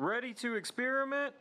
Ready to experiment?